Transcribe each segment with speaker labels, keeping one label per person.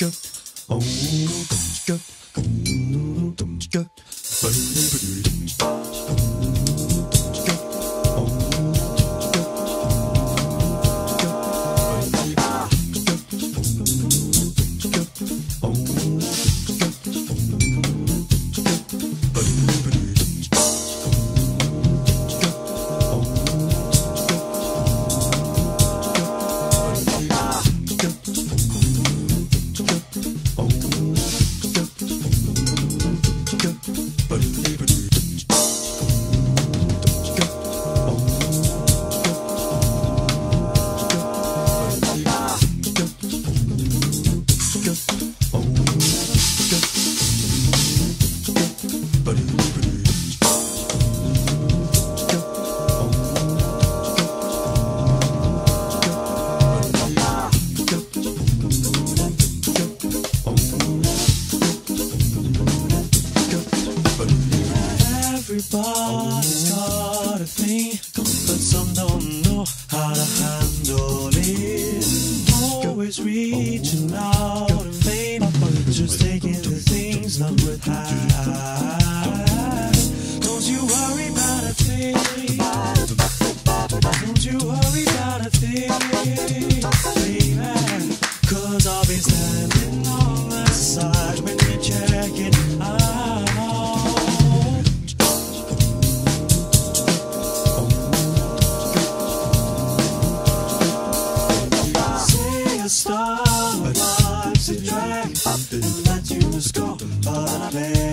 Speaker 1: Oh, But Everybody's got a thing, but some don't know how to handle it. Always reaching out in just taking the things not with high. Don't you worry about a thing. Don't you worry about a thing, saber.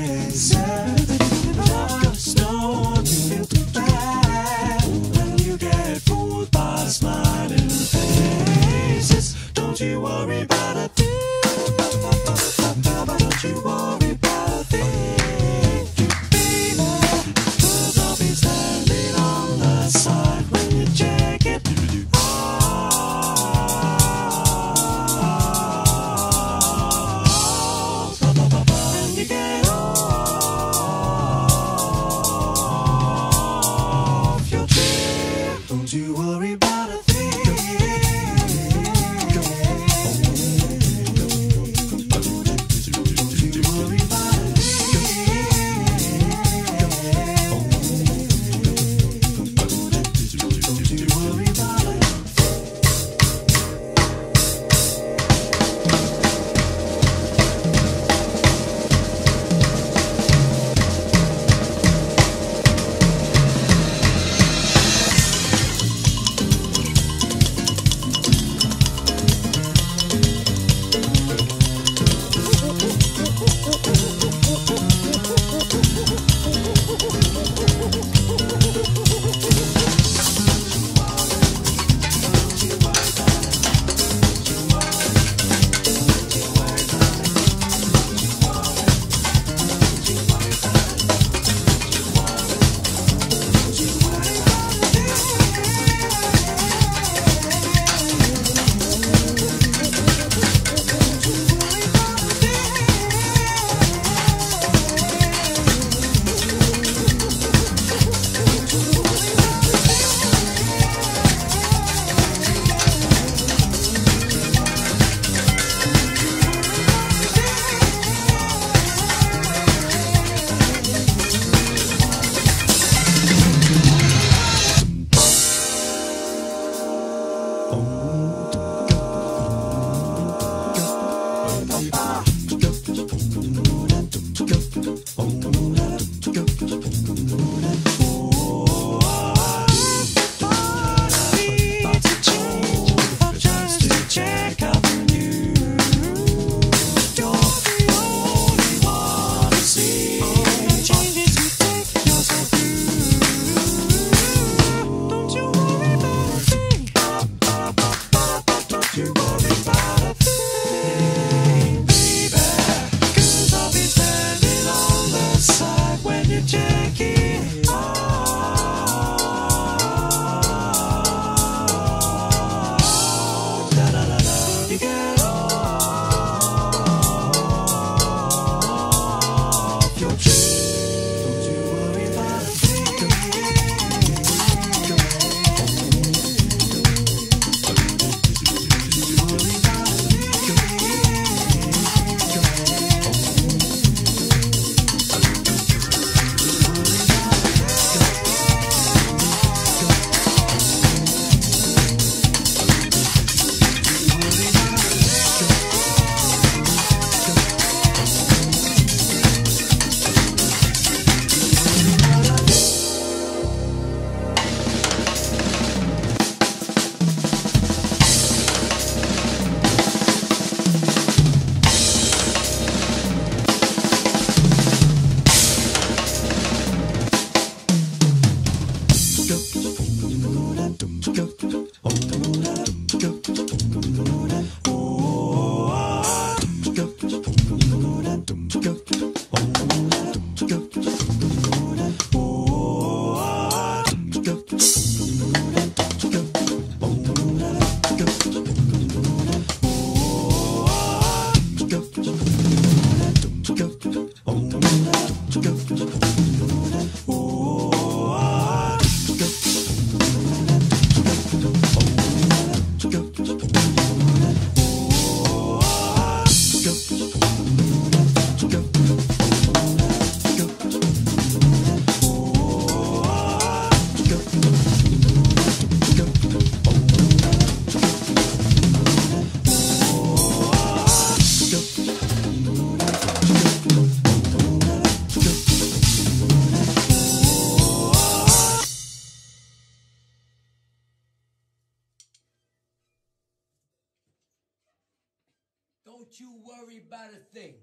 Speaker 2: Don't you worry about a thing.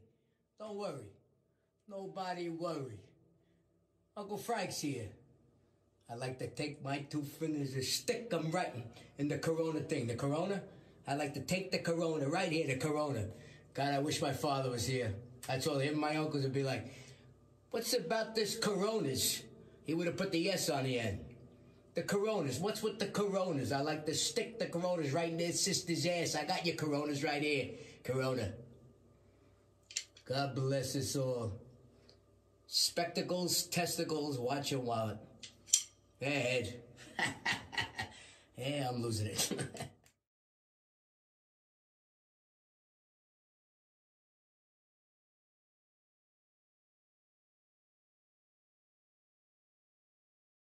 Speaker 2: Don't worry. Nobody worry. Uncle Frank's here. I like to take my two fingers and stick them right in the corona thing. The corona? I like to take the corona right here, the corona. God, I wish my father was here. I told him my uncles would be like, What's about this coronas? He would have put the S on the end. The coronas. What's with the coronas? I like to stick the coronas right in their sister's ass. I got your coronas right here. Corona. God bless us all. Spectacles, testicles, watch your wallet. Go ahead. yeah, I'm losing it.